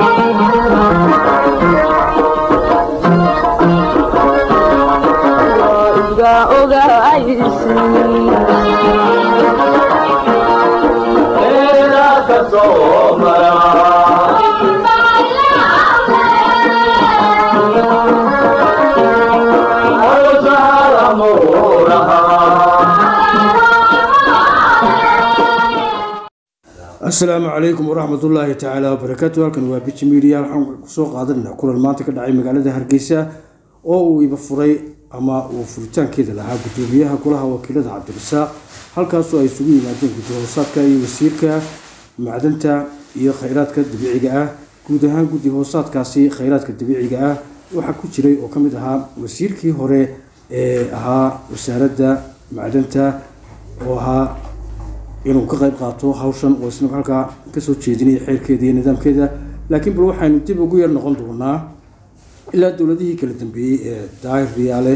Oh, asalaamu calaykum waraxmatullaahi tacaala wabarakaatu halkan waa biji media. Waxaan ku soo qaadanayna kulan maanta ka dhacay magaalada hargeysa oo uu iba furay ama uu furitaankeeda lahaa gudoomiyaha golaha wakiilada cabdirasaaq halkaasoo ay isugu yimaadeen guddi-hoosaadka iyo wasiirka macdanta iyo khayraadka dabiiciga ah. Guud ahaan guddi hoosaadkaasi khayraadka dabiiciga ah waxaa ku jiray oo ka mid ahaa wasiirkii hore ee ahaa wasaaradda macdanta oo ahaa inuu ka qayb qaato hawshan oo isna halkaa ka soo jeedinaya xeerkeeda iyo nidaamkeeda. Laakiin bal waxaynu dib ugu yar noqon doonaa ilaa dowladihii kala dambeeyey ee daahir riyaale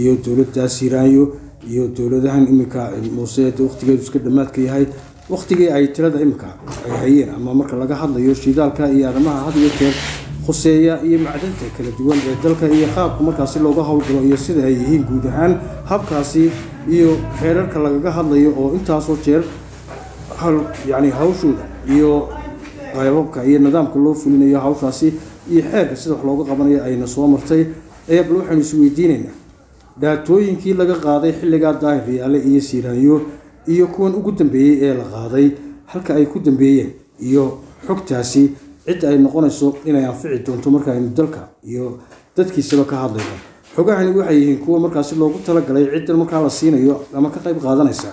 iyo dowladda siiraanyo iyo dowladahan iminka muuse waqtigeedu iska dhammaadka yahay. Waqtigii ay tirada iminka ay hayeen ama marka laga hadlayo shidaalka iyo arrimaha had iyo jeer khuseeya iyo macdanta kala duwan ee dalka iyo qaabka markaasi looga howlgalo iyo sida ay yihiin guud ahaan habkaasi iyo xeerarka lagaga hadlayo oo intaasoo jeer yani hawshooda iyo qaybabka iyo nidaamka loo fulinayo hawshaasi iyo xeerka sida wax looga qabanayo ayna soo martay ayaa bal waxaynu is weydiinaynaa dhaatooyinkii laga qaaday xilligaa daahir riyaale iyo siiraanyo iyo kuwan ugu dambeeyey ee la qaaday halka ay ku dambeeyeen iyo xogtaasi cidda ay noqonayso inay anfici doonto marka aynu dalka iyo dadkiisaba ka hadlayno. Xogahani waxay yihiin kuwa markaasi loogu talagalay ciddan markaa la siinayo ama ka qayb qaadanaysa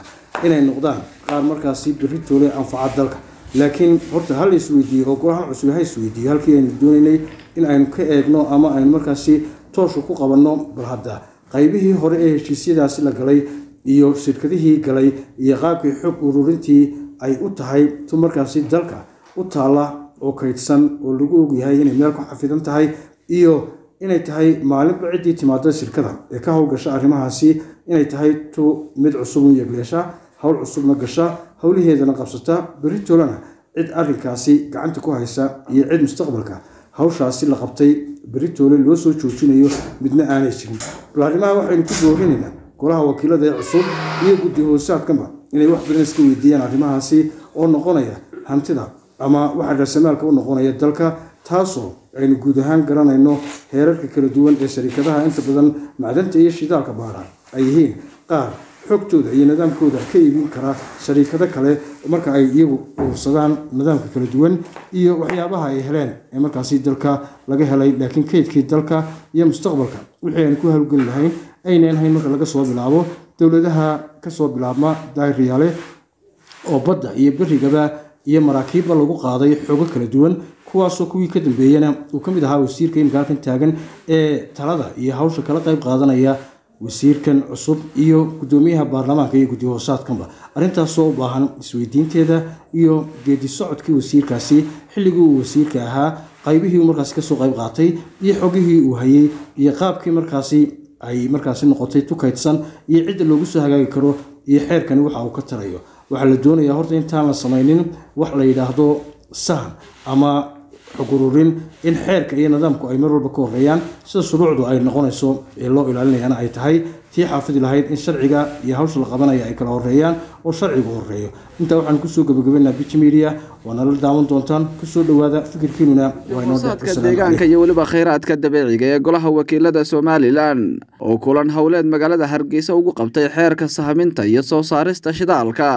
inay noqdaan qaar markaasi beritoole anfaca dalka. Laakiin horta hal isweydiiyo oo golahan cusub ha isweydiiyo halkii aynu doonaynay in aynu ka eegno ama aynu markaasi toosha ku qabanno bal hadda qaybihii hore ee heshiisyadaasi la galay iyo shirkadihii galay iyo qaabkii xog ururintii ay u tahay tu markaasi dalka u taalla oo kaydsan oo lagu ogyahay inay meel ku xafidan tahay iyo inay tahay maalinba ciddii timaada shirkada ee ka howlgasha arrimahaasi inay tahay tu mid cusub u yegleesha howl cusubna gasha howlaheedana qabsata beritoolana cid arrinkaasi gacanta ku haysa iyo cid mustaqbalka. Hawshaasi la qabtay beritoole loo soo joojinayo midna aanay jirin. Bal arrimaha waxaynu ku boorinaynaa golaha wakiilada ee cusub iyo guddi hoosaadkanba inay wax badan iska weydiiyaan arrimahaasi oo noqonaya hantida ama waxa raasamaalka u noqonaya dalka taasoo aynu guud ahaan garanayno heerarka kala duwan ee sharikadaha inta badan macdanta iyo shidaalka baara ay yihiin qaar xogtooda iyo nidaamkooda ka iibin kara shariikado kale marka ay iyagu uursadaan nidaamka kala duwan iyo waxyaabaha ay heleen ee markaasi dalka laga helay laakiin kaydkii dalka iyo mustaqbalka. Wixii aan ku hawlgeli lahayn aynan hayn marka laga soo bilaabo dowladaha ka soo bilaabma daahiryaale oo badda iyo berigaba iyo maraakiibba lagu qaaday xogo kala duwan kuwaasoo kuwii ka dambeeyana uu ka mid ahaa wasiirka imika halkan taagan ee talada iyo hawsha kala qayb qaadanaya wasiirkan cusub iyo gudoomiyaha baarlamaanka iyo guddi hoosaadkanba. Arrintaasoo u baahan isweydiinteeda iyo geedi socodkii wasiirkaasi xilligii uu wasiirka ahaa qaybihii uu markaasi ka soo qayb qaatay iyo xogihii uu hayay iyo qaabkii markaasi ay markaasi noqotay tukaydsan iyo cidda loogu soo hagaagi karo iyo xeerkani waxa uu ka tarayo. Waxaa la doonayaa horta intaan la samaynin wax la yidhaahdo sahan ama xog ururin in xeerka iyo nidaamku ay mar walba ka horeeyaan sida shuruucdu ay noqonayso ee loo ilaalinayana ay tahay tii xaafidi lahayd in sharciga iyo hawsha la qabanaya ay kala horeeyaan oo sharcigu horeeyo. Intaa waxaan ku soo gabagabaynaa biji media waa nala daawan doontaan ku soo dhowaada fikirkiinuna waa inoo hoosaadka deegaanka iyo weliba khayraadka dabiiciga ee golaha wakiilada somalilan oo kulan howleed magaalada hargeysa ugu qabtay xeerka sahaminta iyo soo saarista shidaalka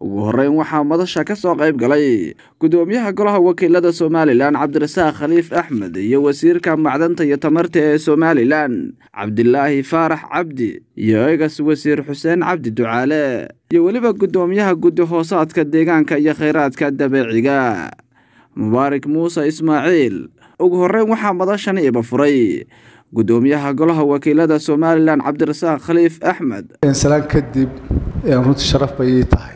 ugu horeyn waxaa madasha ka soo qayb galay gudoomiyaha golaha wakiilada somalilan cabdirasaaq khaliif axmed iyo wasiirka macdanta iyo tamarta ee somalilan cabdilaahi faarax cabdi iyo egas wasiir xuseen cabdi ducaale iyo weliba gudoomiyaha guddi hoosaadka deegaanka iyo khayraadka dabiiciga mubaarak muuse ismaaciil. Ugu horeyn waxaa madashani iba furay gudoomiyaha golaha wakiilada somalilan cabdirasaaq khaliif axmed. Kadib runtii sharaf bay ii tahay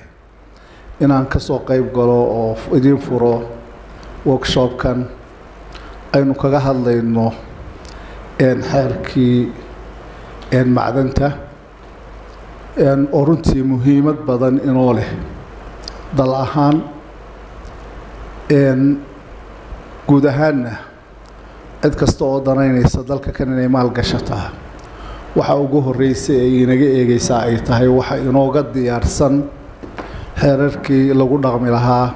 inaan ka soo qayb galo oo idiin furo workshopkan aynu kaga hadlayno xeerkii macdanta oo runtii muhiimad badan inoo leh. Dal ahaan guud ahaanna cid kasta oo danaynaysa dalka kan inay maalgashataa waxa ugu horreysa ee inaga eegaysaa ay tahay waxa inooga diyaarsan xeerarkii lagu dhaqmi lahaa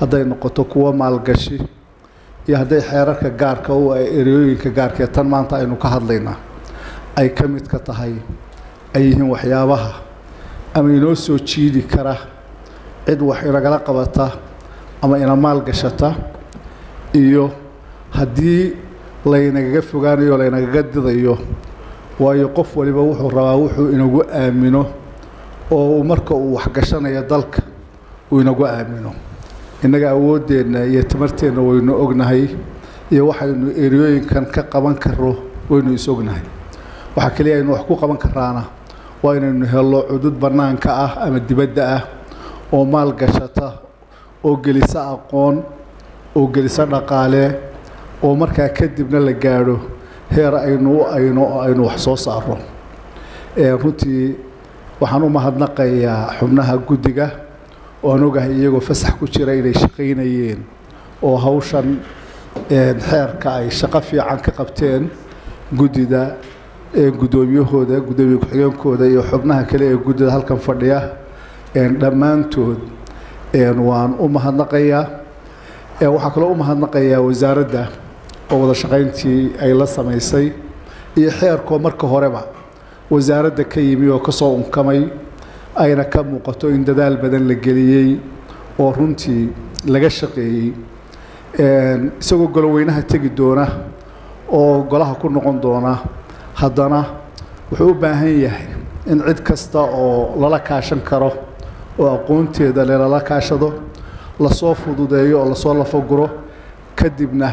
hadday noqoto kuwo maalgashi iyo hadday xeerarka gaarka u ereyooyinka gaarka ee tan maanta aynu ka hadlaynaa ay ka mid ka tahay ay yihiin waxyaabaha ama inoo soo jiidi kara cid wax inagala qabata ama ina maalgashata iyo haddii laynagaga fogaanayo laynagaga didayo waayo qof waliba wuxuu rabaa wuxuu inagu aamino oo marka uu waxgashanayo dalka uu inagu aamino. Innaga awooddeenna iyo tamarteenna waynu ognahay iyo waxaynu eriyooyinkan ka qaban karo waynu is ognahay. Waxaa keliya aynu wax ku qaban karaana waa inaynu helno cudud bannaanka ah ama dibadda ah oo maalgashata oo gelisa aqoon oo gelisa dhaqaale oo markaa kadibna la gaadho heer aynu ayno aynu wax soo saaro runtii waxaan u mahadnaqayaa xubnaha guddiga ooan ogahay iyagoo fasax ku jira inay shaqaynayeen oo hawshan xeerka ay shaqo fiican ka qabteen guddida guddoomiyahooda guddoomiye ku-xigeenkooda iyo xubnaha kale ee guddida halkan fadhiya dhammaantood waan u mahadnaqayaa. Waxaa kaloo u mahadnaqayaa wasaaradda oo wada shaqayntii ay la samaysay iyo xeerkoo marka horeba wasaaradda ka yimi oo ka soo unkamay ayna ka muuqato in dadaal badan la geliyey oo runtii laga shaqeeyey. Isagoo goloweynaha tegi doona oo golaha ku noqon doona haddana wuxuu u baahan yahay in cid kasta oo lala kaashan karo oo aqoonteeda le lala kaashado la soo fududeeyo oo la soo lafaguro kadibna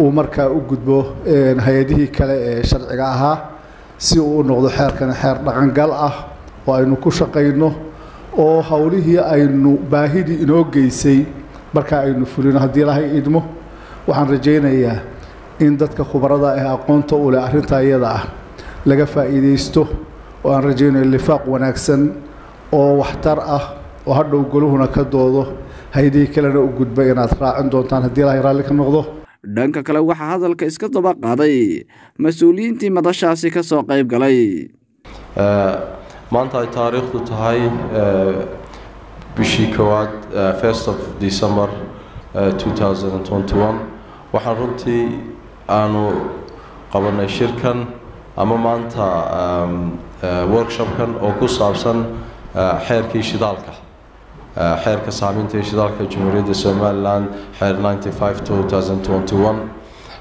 uu markaa u gudbo hay'adihii kale ee sharciga ahaa si uu u noqdo xeerkan xeer dhaqangal ah oo aynu ku shaqayno oo howlihii aynu baahidii inoo geysay markaa aynu fulino haddii lahay idmo waxaan rajaynayaa in dadka khubarada ah aqoonta u leh arrintaa iyada ah laga faa'iidaysto oo aan rajaynayo lifaaq wanaagsan oo waxtar ah oo hadhow goluhuna ka doodo hay'adihii kalena u gudba inaad raacin doontaan haddii lahay raalli ka noqdo dhanka kale waxaa hadalka iska daba qaaday mas'uuliyiintii madashaasi ka soo qayb galay. Maanta ay taariikhdu tahay bishii kowaad first of december waxaan runtii aanu qabanay shirkan ama maanta workshopkan oo ku saabsan xeerkii shidaalka xeerka saameynta ee shidaalka jamhuuriyadda somalilan xeer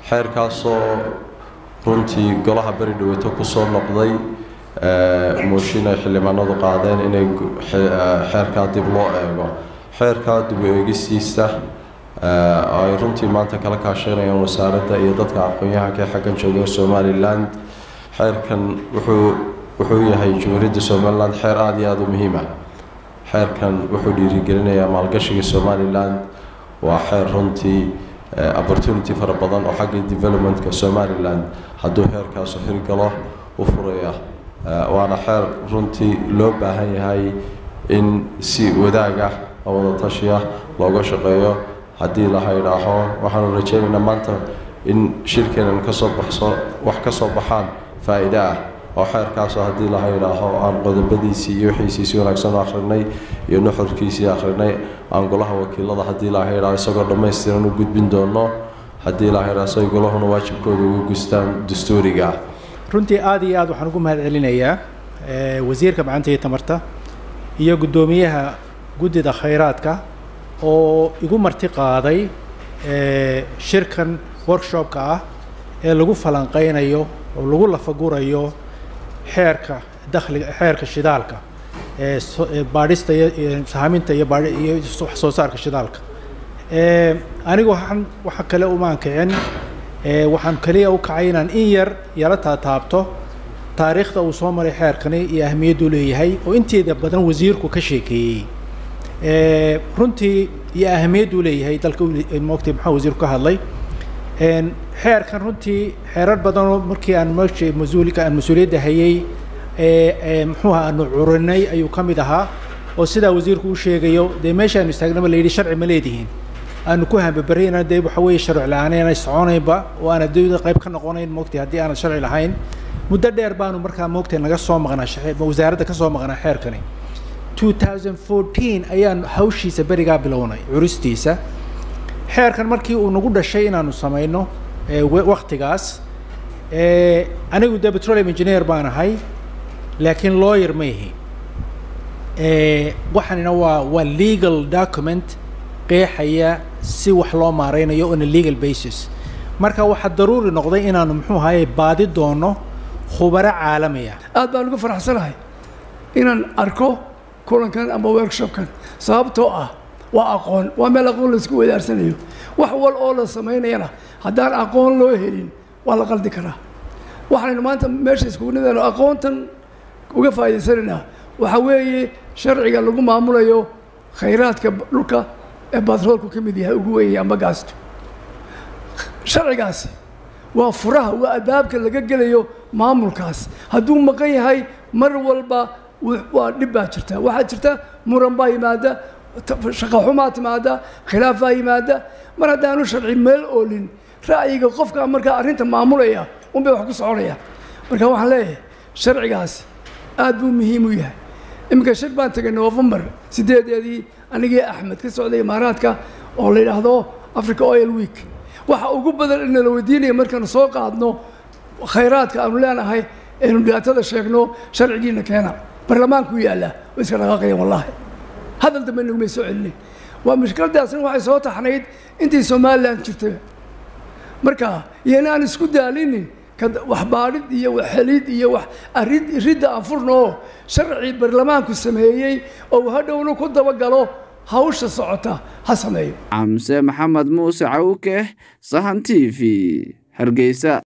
xeerkaasoo runtii golaha beri dhaweeto ku soo noqday mooshin ay xildhibaanadu qaadeen inay xeerkaa dib loo eego. Xeerkaa dib u eegistiisa ay runtii maanta kala kaashanayaan wasaaradda iyo dadka aqoon-yahanka ee xaggan jooga somalilan xeerkan wuxuu wuxuu yahay jamhuuriyadda somalilan xeer aada iyo aada u muhiim ah xeerkan wuxuu dhiirigelinayaa maalgashiga somalilan waa xeer runtii opportunity fara badan oo xagga developmentka somalilan hadduu xeerkaasu hirgalo u furaya. Waana xeer runtii loo baahan yahay in si wadaag ah oo wada tashi ah looga shaqeeyo. Haddii laha idhaaho waxaanu rajaynaynaa maanta in shirkeenan ka soo baxso wax ka soo baxaan faa'iide ah oo xeerkaasoo haddii laha idhaaho aan qodobadiisii iyo wixiisii si wanaagsan u akhrinay iyo nuxurkiisii akhrinay aan golaha wakiilada haddii laha idhaho isagoo dhammaystiran u gudbin doono haddii laha idhaho say golahuna waajibkooda ugu gustaan dastuuriga. Runtii aada iyo aad waxaan ugu mahad celinayaa wasiirka macanta iyo tamarta iyo guddoomiyaha guddida khayraadka oo igu marti qaaday shirkan workshopka ah ee lagu falanqeynayo oo lagu lafagurayo xeerka dakhliga xeerka shidaalka ee baadhista iyo sahaaminta iyo baadhi iyo wax soo saarka shidaalka. Anigu waxaan waxa kale umaan kicin waxaan kaliya u kacay inaan in yar yala taataabto taariikhda uu soo maray xeerkani iyo ahmiyaddu leeyahay oo inteeda badan wasiirku ka sheekeeyey. Runtii iyo ahamiyaddu leeyahay dalka moogtay maxaa wasiirku ka hadlay xeerkan runtii xeerar badan oo markii aan meesha mas'uulka aan mas'uuliyadda hayay muxuuha aanu curinay ayuu ka mid ahaa oo sidaa wasiirku u sheegayo dee meeshaanu istaagnaba la yidhi sharci ma leedihiin. Aanu ku hambabarayna dee waxa weeye sharci la'aan aanay soconaynba oo aan adduunyada qayb ka noqonayn moogtay haddii aanad sharci lahayn. Muddo dheer baanu markaa moogtay naga soo maqnaa wasaaradda ka soo maqnaa xeerkani 2014 ayaan hawshiisa berigaa bilownay curistiisa xeerkan markii uu nagu dhashay inaanu samayno waktigaas anigu dee petroleum engineer baan ahay laakiin lawyer ma ihi. Waxaanina waa waa legal document qeexaya si wax loo maareynayo on a legal basis. Marka waxaa daruuri noqday inaanu muxuu ahaye baadi doono khubaro caalamiya aad baan ugu faraxsanahay inaan arko kulankan ama workshopkan sababtoo ah waa aqoon waa meel aqoon la isku wadaarsanayo wax wal oo la samaynayana haddaan aqoon loo helin waa la qaldi karaa. Waxaynu maanta meesha iskugunidayno aqoontan uga faa'idaysanaynaa waxaa weeye sharciga lagu maamulayo khayraadka dhulka ee batroolku ka mid yahay ugu weeyay amba gaasto sharcigaasi waa furaha waa albaabka laga gelayo maamulkaas. Hadduu maqan yahay mar walba waa dhib baa jirta. Waxaa jirta muran baa yimaada shaqaxumaa timaada khilaaf baa yimaada mar haddaanu sharci meel oolin ra'yiga qofka markaa arrinta maamulaya unbay wax ku soconaya marka waxaan leeyahay sharcigaasi aad buu muhiim u yahay iminka shir baan tegay novembar sideedeedii anigii axmed ka socday imaaraadka oo la yidhaahdo africa oil week waxa ugu badan in weydiinaya markaanu soo qaadno khayraadka aanu leenahay aynu dhibaatada sheegno sharcigiina keena barlamaanku yaallaa way iska dhaqaaqayeen wallaahi hadal dambe nagumay soo celinayn waa mushkiladaasna waxay soo taxnayd intii somalilan jirtay marka iyana aan isku daalinin wax baadhid iyo wax helid iyo wax arid ridda aan furno oo sharci barlamaanku sameeyey oo hadhowna ku dabagalo hawsha socota ha sameeyo. Xamse maxamed muuse cawke sahan t v hargeysa